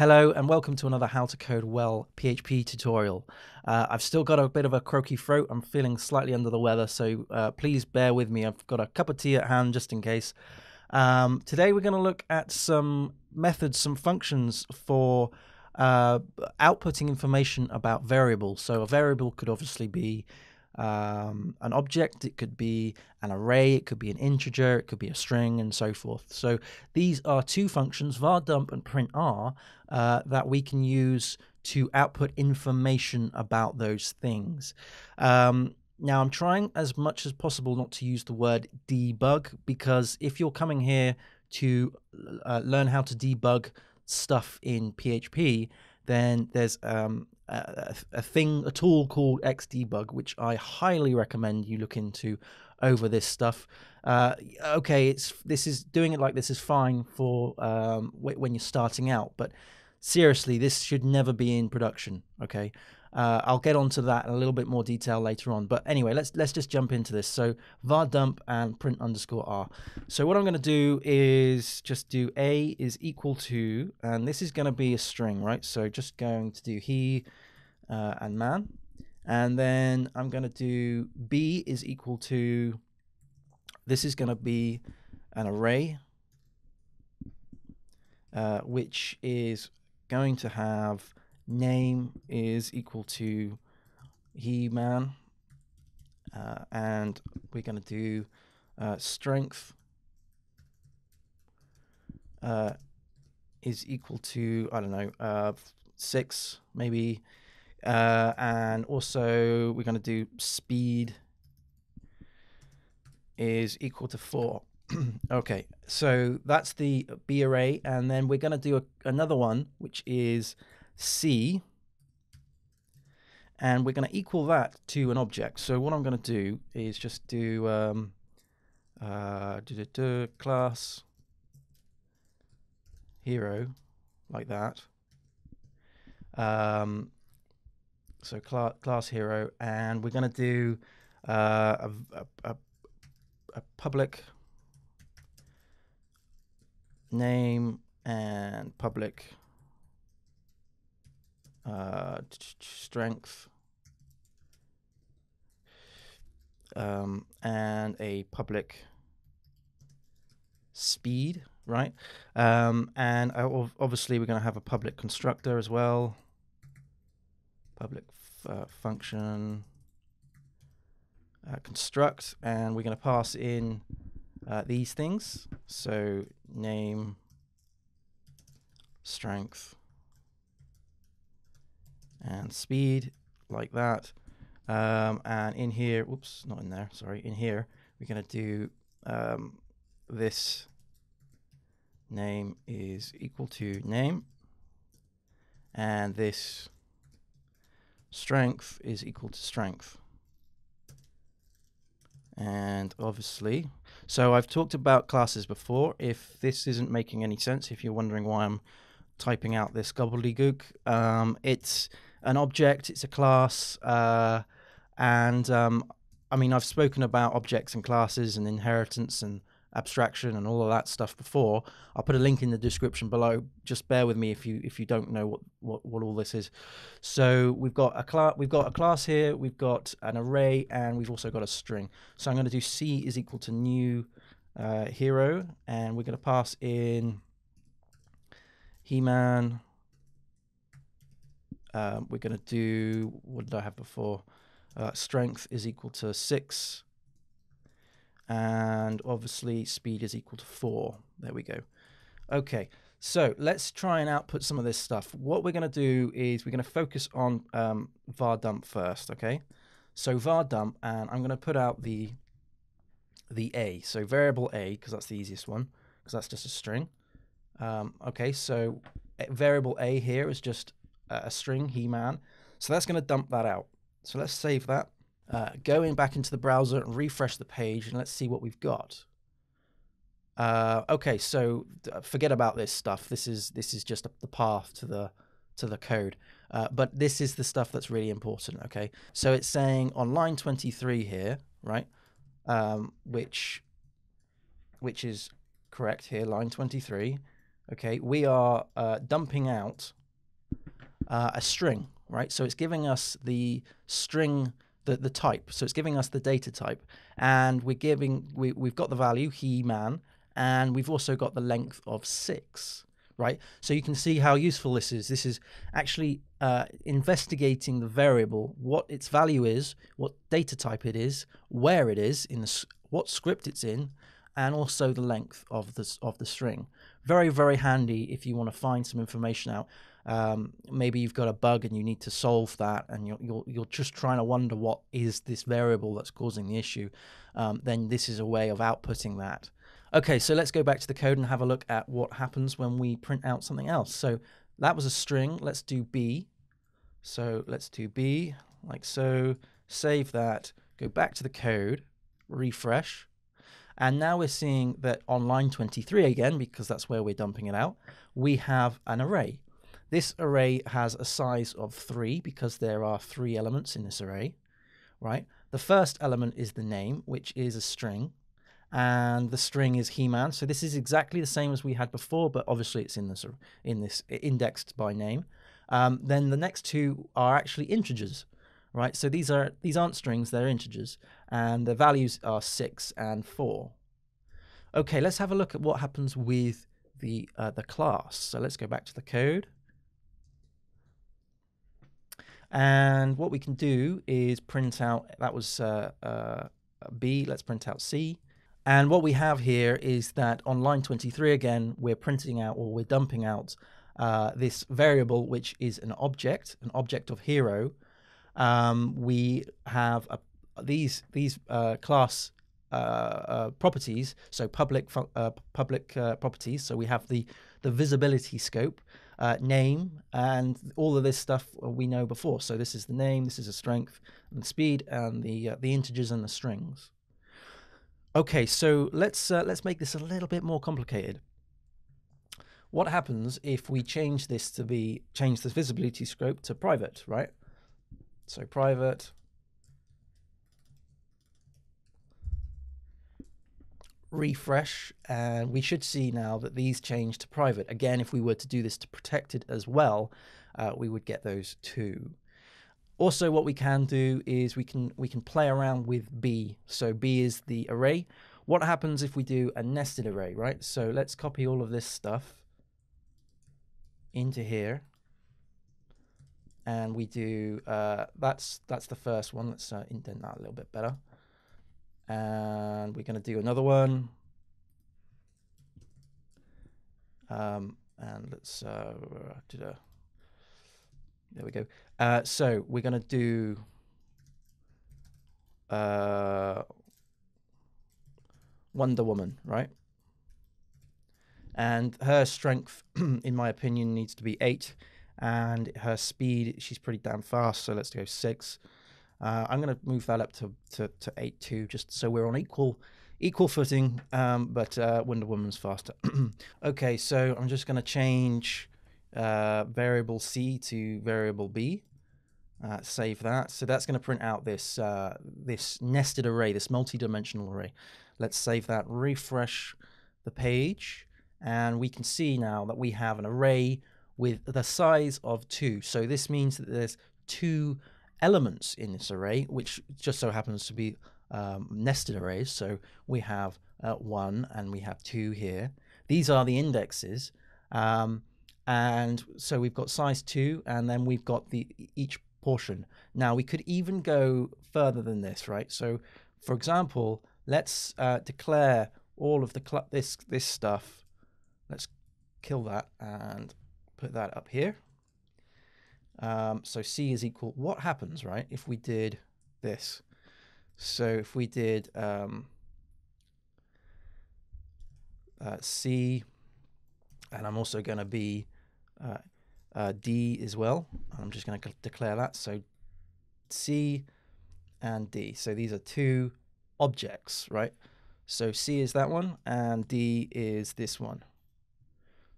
Hello and welcome to another How to Code Well PHP tutorial. Uh, I've still got a bit of a croaky throat. I'm feeling slightly under the weather, so uh, please bear with me. I've got a cup of tea at hand just in case. Um, today we're going to look at some methods, some functions for uh, outputting information about variables. So a variable could obviously be um, an object, it could be an array, it could be an integer, it could be a string, and so forth. So these are two functions, var dump and print r, uh, that we can use to output information about those things. Um, now, I'm trying as much as possible not to use the word debug because if you're coming here to uh, learn how to debug stuff in PHP, then there's um, a, thing, a tool called Xdebug, which I highly recommend you look into over this stuff. Uh, okay, it's this is doing it like this is fine for um, when you're starting out, but seriously, this should never be in production. Okay, uh, I'll get onto that in a little bit more detail later on. But anyway, let's let's just jump into this. So var dump and print underscore r. So what I'm going to do is just do a is equal to, and this is going to be a string, right? So just going to do he uh, and man, and then I'm going to do b is equal to. This is going to be an array, uh, which is going to have name is equal to he man uh, and we're going to do uh, strength uh, is equal to I don't know uh, six maybe uh, and also we're going to do speed is equal to four. Okay so that's the B array and then we're going to do a, another one which is C, and we're going to equal that to an object. So what I'm going to do is just do um, uh, class hero like that. Um, so cl class hero, and we're going to do uh, a, a, a public name and public uh, strength, um, and a public speed, right? Um, and obviously we're going to have a public constructor as well. Public uh, function uh, construct, and we're going to pass in uh, these things. So name, strength, and speed like that. Um, and in here, whoops, not in there, sorry, in here, we're going to do um, this name is equal to name. And this strength is equal to strength. And obviously, so I've talked about classes before. If this isn't making any sense, if you're wondering why I'm typing out this gobbledygook, um, it's an object, it's a class, uh, and um, I mean I've spoken about objects and classes and inheritance and abstraction and all of that stuff before. I'll put a link in the description below. Just bear with me if you if you don't know what what, what all this is. So we've got a class we've got a class here, we've got an array, and we've also got a string. So I'm going to do c is equal to new uh, hero, and we're going to pass in he-man um, we're going to do, what did I have before? Uh, strength is equal to 6. And obviously speed is equal to 4. There we go. Okay, so let's try and output some of this stuff. What we're going to do is we're going to focus on um, var dump first, okay? So var dump, and I'm going to put out the the a, so variable a, because that's the easiest one, because that's just a string. Um, okay, so eh, variable a here is just a string, he-man. So that's going to dump that out. So let's save that. Uh, go in back into the browser and refresh the page and let's see what we've got. Uh, okay, so forget about this stuff. This is this is just the path to the to the code. Uh, but this is the stuff that's really important. Okay, so it's saying on line 23 here, right? Um, which which is correct here, line 23. okay, we are uh, dumping out uh, a string, right? So it's giving us the string, the, the type. So it's giving us the data type. And we're giving, we, we've got the value, he, man, and we've also got the length of six, right? So you can see how useful this is. This is actually uh, investigating the variable, what its value is, what data type it is, where it is, in the, what script it's in, and also the length of the, of the string. Very, very handy if you want to find some information out. Um, maybe you've got a bug and you need to solve that, and you're, you're, you're just trying to wonder what is this variable that's causing the issue. Um, then this is a way of outputting that. Okay, so let's go back to the code and have a look at what happens when we print out something else. So that was a string. Let's do B. So let's do B like so. Save that. Go back to the code. Refresh. And now we're seeing that on line 23 again, because that's where we're dumping it out, we have an array. This array has a size of three because there are three elements in this array, right? The first element is the name, which is a string, and the string is He-Man. So this is exactly the same as we had before, but obviously it's in this in this indexed by name. Um, then the next two are actually integers, right? So these are these aren't strings; they're integers, and the values are six and four. Okay, let's have a look at what happens with the uh, the class. So let's go back to the code. And what we can do is print out, that was uh, uh, B, let's print out C. And what we have here is that on line 23 again, we're printing out or we're dumping out uh, this variable, which is an object, an object of hero, um, we have a, these these uh, class uh, uh, properties, so public public properties. So we have the the visibility scope, uh, name, and all of this stuff we know before. So this is the name, this is the strength, and the speed, and the the integers and the strings. Okay, so let's let's make this a little bit more complicated. What happens if we change this to be change this visibility scope to private, right? So private. Refresh and we should see now that these change to private. Again if we were to do this to protected as well uh, we would get those too. Also what we can do is we can we can play around with b. So b is the array. What happens if we do a nested array right? So let's copy all of this stuff into here. And we do uh, that's that's the first one. Let's uh, indent that a little bit better, and we're going to do another one. Um, and let's uh, there we go. Uh, so we're going to do uh, Wonder Woman, right? And her strength, in my opinion, needs to be eight and her speed, she's pretty damn fast. So let's go six. Uh, I'm going to move that up to, to, to eight two, just so we're on equal equal footing. Um, but uh, Wonder Woman's faster. okay, so I'm just going to change uh, variable C to variable B. Uh, save that. So that's going to print out this uh, this nested array, this multi-dimensional array. Let's save that. Refresh the page, and we can see now that we have an array with the size of two. So this means that there's two elements in this array, which just so happens to be um, nested arrays. So we have uh, one and we have two here. These are the indexes. Um, and so we've got size two, and then we've got the each portion. Now we could even go further than this, right? So, for example, let's uh, declare all of the this this stuff. Let's kill that and put that up here. Um, so C is equal, what happens, right, if we did this? So if we did um, uh, C, and I'm also going to be uh, uh, D as well. I'm just going to declare that. So C and D. So these are two objects, right? So C is that one, and D is this one.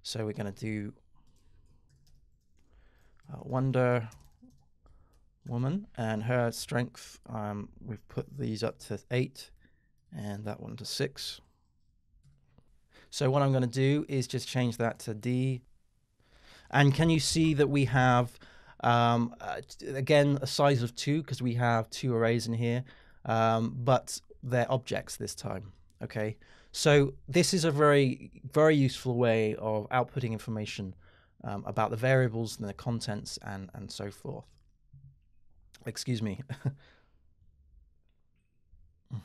So we're going to do uh, Wonder Woman and her strength. Um, we've put these up to eight and that one to six. So what I'm going to do is just change that to D. And can you see that we have, um, uh, again, a size of two because we have two arrays in here, um, but they're objects this time. Okay, so this is a very, very useful way of outputting information um, about the variables and the contents and, and so forth. Excuse me.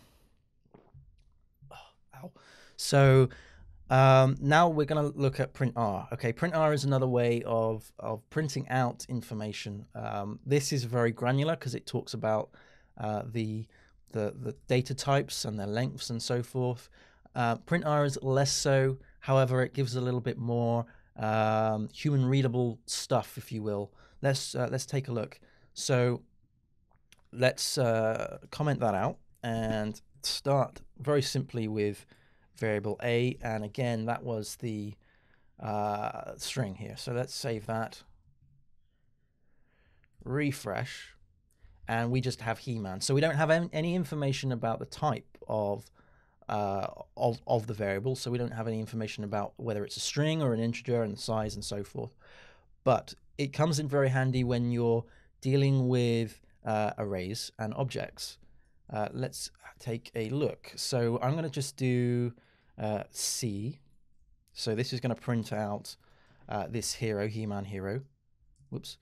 Ow. So um, now we're going to look at print R. Okay, print R is another way of, of printing out information. Um, this is very granular because it talks about uh, the, the, the data types and their lengths and so forth. Uh, print R is less so. However, it gives a little bit more um, human readable stuff, if you will. Let's uh, let's take a look. So let's uh, comment that out and start very simply with variable a. And again, that was the uh, string here. So let's save that. Refresh. And we just have He-Man. So we don't have any information about the type of uh, of, of the variable. So we don't have any information about whether it's a string or an integer and size and so forth. But it comes in very handy when you're dealing with uh, arrays and objects. Uh, let's take a look. So I'm going to just do uh, C. So this is going to print out uh, this hero, He-Man hero. Whoops.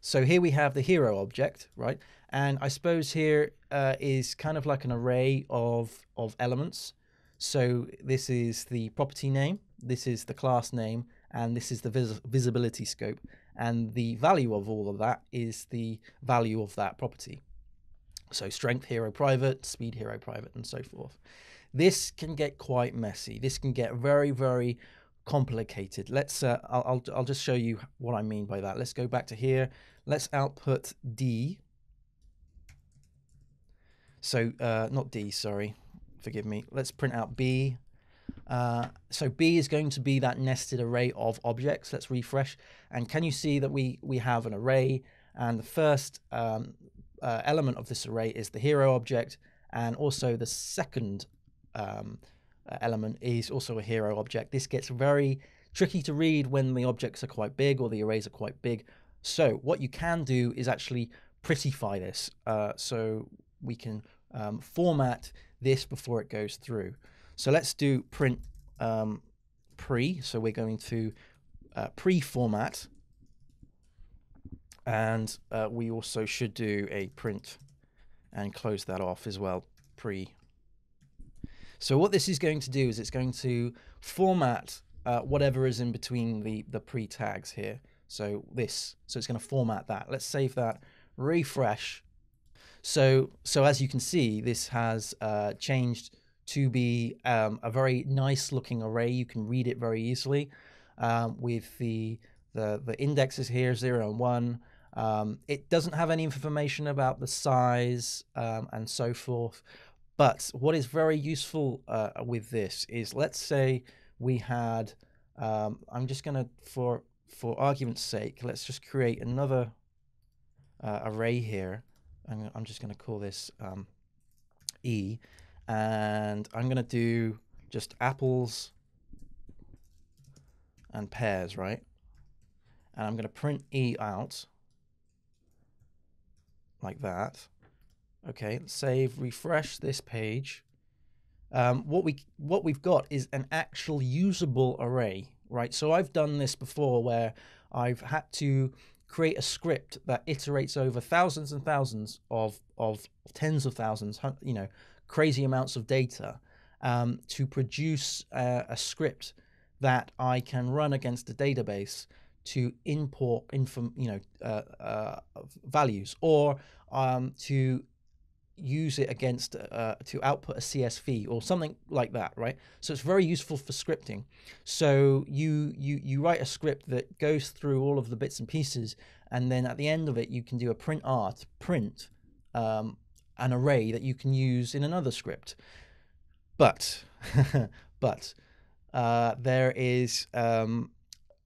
So here we have the hero object, right? And I suppose here uh, is kind of like an array of, of elements. So this is the property name, this is the class name, and this is the vis visibility scope. And the value of all of that is the value of that property. So strength hero private, speed hero private, and so forth. This can get quite messy. This can get very, very complicated. Let's, uh, I'll, I'll, I'll just show you what I mean by that. Let's go back to here. Let's output D. So, uh, not D, sorry, forgive me. Let's print out B. Uh, so B is going to be that nested array of objects. Let's refresh. And can you see that we, we have an array and the first um, uh, element of this array is the hero object and also the second um, element is also a hero object. This gets very tricky to read when the objects are quite big or the arrays are quite big. So what you can do is actually prettify this. Uh, so we can um, format this before it goes through. So let's do print um, pre. So we're going to uh, pre-format. And uh, we also should do a print and close that off as well, pre so what this is going to do is it's going to format uh, whatever is in between the, the pre-tags here. So this, so it's going to format that. Let's save that, refresh. So, so as you can see, this has uh, changed to be um, a very nice looking array. You can read it very easily um, with the, the, the indexes here, zero and one. Um, it doesn't have any information about the size um, and so forth. But what is very useful uh, with this is, let's say we had, um, I'm just going to, for for argument's sake, let's just create another uh, array here. I'm, I'm just going to call this um, E, and I'm going to do just apples and pears, right? And I'm going to print E out like that. Okay, save, refresh this page. Um, what we what we've got is an actual usable array, right? So I've done this before where I've had to create a script that iterates over thousands and thousands of of tens of thousands, you know, crazy amounts of data um, to produce a, a script that I can run against a database to import inform, you know, uh, uh, values or um, to use it against uh, to output a CSV or something like that, right? So it's very useful for scripting. So you you you write a script that goes through all of the bits and pieces, and then at the end of it, you can do a print to print um, an array that you can use in another script. But but uh, there is um,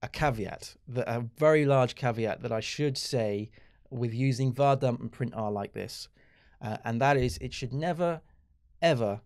a caveat, that, a very large caveat that I should say with using var dump and print R like this uh, and that is it should never, ever,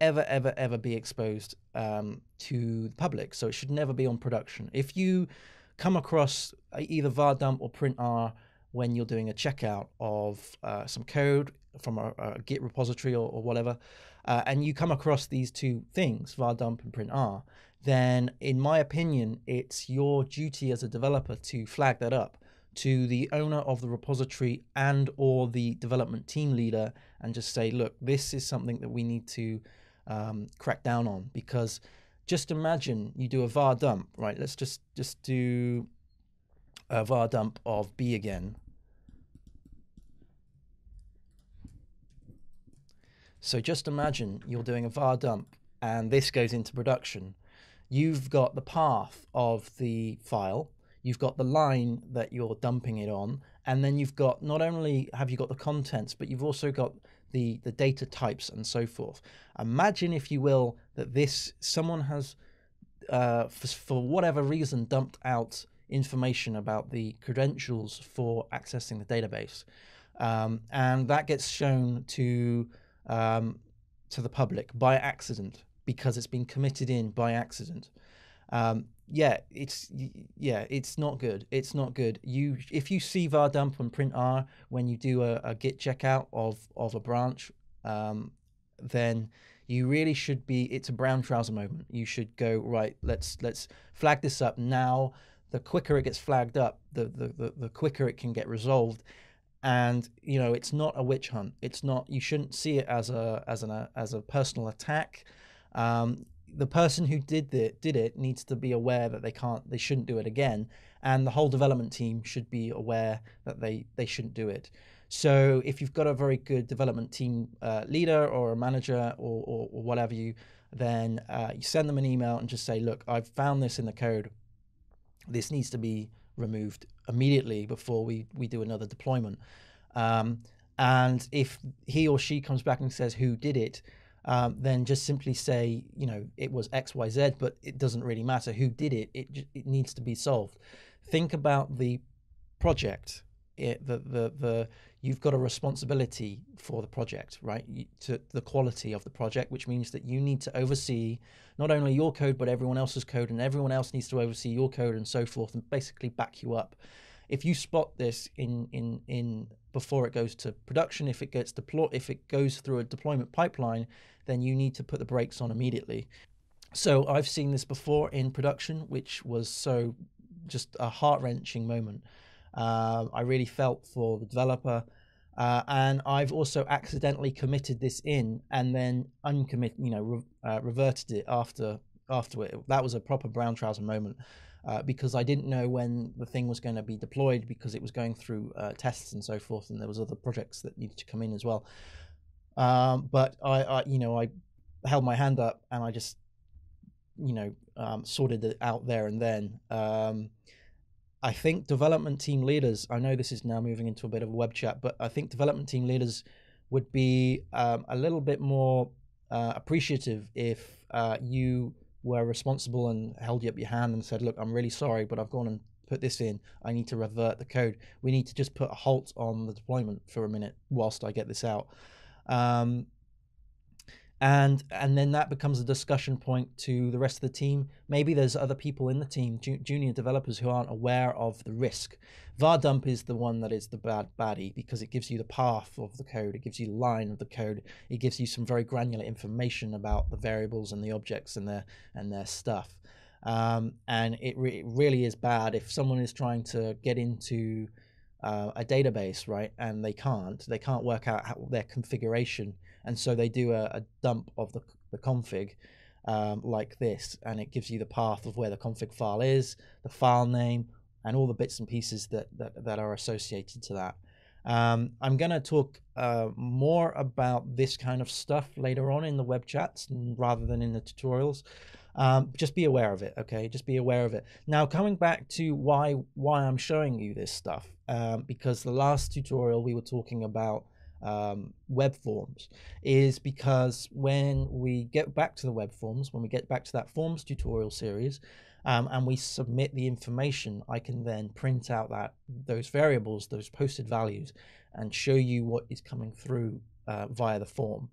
ever, ever, ever be exposed um, to the public. So it should never be on production. If you come across either var dump or print r when you're doing a checkout of uh, some code from a, a Git repository or, or whatever, uh, and you come across these two things, var dump and print r, then in my opinion, it's your duty as a developer to flag that up to the owner of the repository and or the development team leader and just say, look, this is something that we need to um, crack down on because just imagine you do a var dump, right? Let's just just do a var dump of B again. So just imagine you're doing a var dump and this goes into production. You've got the path of the file, you've got the line that you're dumping it on, and then you've got not only have you got the contents, but you've also got the, the data types and so forth. Imagine, if you will, that this someone has, uh, for, for whatever reason, dumped out information about the credentials for accessing the database. Um, and that gets shown to um, to the public by accident because it's been committed in by accident. Um, yeah, it's yeah, it's not good. It's not good. You if you see var dump and print r when you do a, a git checkout of of a branch, um, then you really should be. It's a brown trouser moment. You should go right. Let's let's flag this up now. The quicker it gets flagged up, the the the, the quicker it can get resolved and you know it's not a witch hunt it's not you shouldn't see it as a as an as a personal attack um, the person who did it did it needs to be aware that they can't they shouldn't do it again and the whole development team should be aware that they they shouldn't do it. So if you've got a very good development team uh, leader or a manager or, or, or whatever you then uh, you send them an email and just say look i've found this in the code. This needs to be removed immediately before we, we do another deployment. Um, and if he or she comes back and says who did it, um, then just simply say, you know, it was X, Y, Z, but it doesn't really matter who did it. It, it needs to be solved. Think about the project it, the, the, the, you've got a responsibility for the project, right? You, to the quality of the project, which means that you need to oversee not only your code, but everyone else's code, and everyone else needs to oversee your code and so forth, and basically back you up. If you spot this in, in, in before it goes to production, if it gets deployed, if it goes through a deployment pipeline, then you need to put the brakes on immediately. So I've seen this before in production, which was so just a heart wrenching moment. Uh, I really felt for the developer. Uh, and I've also accidentally committed this in and then uncommit, you know, re- uh, reverted it after after it. That was a proper brown trouser moment uh, because I didn't know when the thing was going to be deployed because it was going through uh, tests and so forth, and there was other projects that needed to come in as well. Um, but I, I, you know, I held my hand up and I just, you know, um, sorted it out there and then. Um, I think development team leaders, I know this is now moving into a bit of a web chat, but I think development team leaders would be um, a little bit more uh, appreciative if uh, you were responsible and held you up your hand and said, look, I'm really sorry, but I've gone and put this in. I need to revert the code. We need to just put a halt on the deployment for a minute whilst I get this out. Um, and and then that becomes a discussion point to the rest of the team. Maybe there's other people in the team, ju- junior developers, who aren't aware of the risk. var dump is the one that is the bad baddie because it gives you the path of the code, it gives you the line of the code, it gives you some very granular information about the variables and the objects and their and their stuff. Um, and it, re- it really is bad if someone is trying to get into uh, a database, right, and they can't, they can't work out how, their configuration and so they do a, a dump of the, the config um, like this and it gives you the path of where the config file is the file name and all the bits and pieces that that, that are associated to that. Um, i'm going to talk uh, more about this kind of stuff later on in the web chats rather than in the tutorials. Um, just be aware of it okay? Just be aware of it. Now coming back to why why i'm showing you this stuff um, because the last tutorial we were talking about um, web forms is because when we get back to the web forms, when we get back to that forms tutorial series, um, and we submit the information, I can then print out that those variables, those posted values, and show you what is coming through uh, via the form.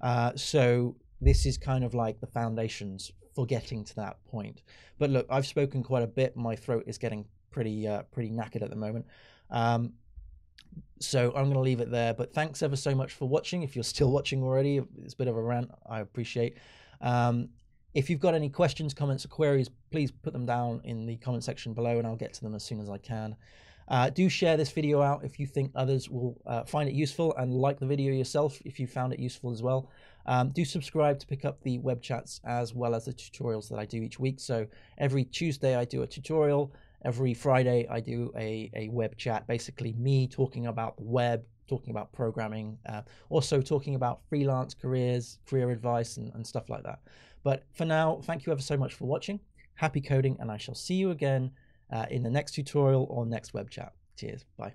Uh, so this is kind of like the foundations for getting to that point. But look, I've spoken quite a bit. My throat is getting pretty uh, pretty knackered at the moment. Um, so I'm going to leave it there. But thanks ever so much for watching. If you're still watching already, it's a bit of a rant. I appreciate. Um, if you've got any questions, comments, or queries, please put them down in the comment section below, and I'll get to them as soon as I can. Uh, do share this video out if you think others will uh, find it useful and like the video yourself if you found it useful as well. Um, do subscribe to pick up the web chats as well as the tutorials that I do each week. So every Tuesday I do a tutorial. Every Friday I do a, a web chat, basically me talking about the web, talking about programming, uh, also talking about freelance careers, career advice and, and stuff like that. But for now, thank you ever so much for watching. Happy coding and I shall see you again uh, in the next tutorial or next web chat. Cheers. Bye.